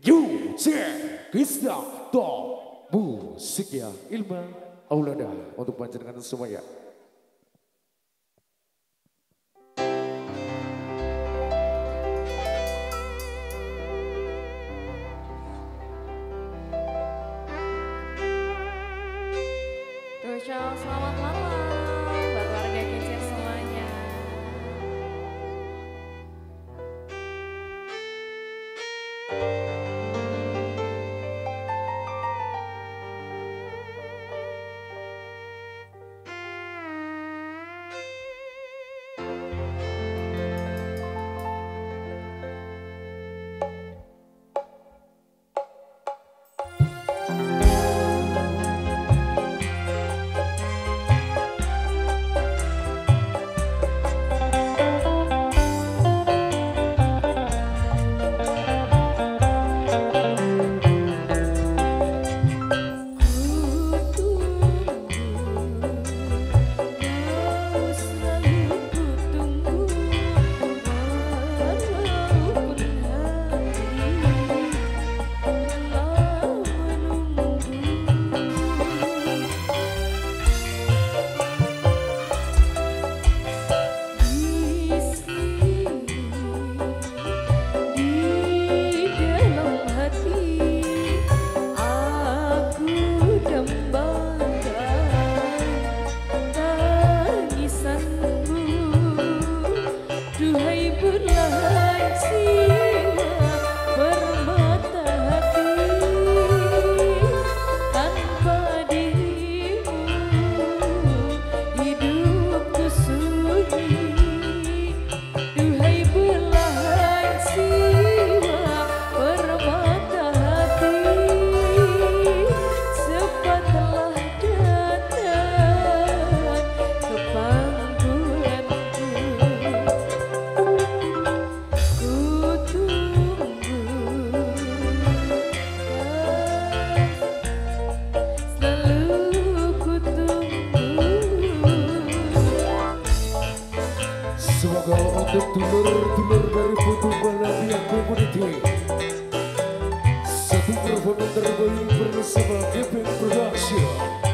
Yuce Krista Musik ya Ilma Aulada. Untuk panjenengan semuanya. selamat untuk dulur-dulur dari Putu Balapia Community Satu performa terbaik bersama Kevin Production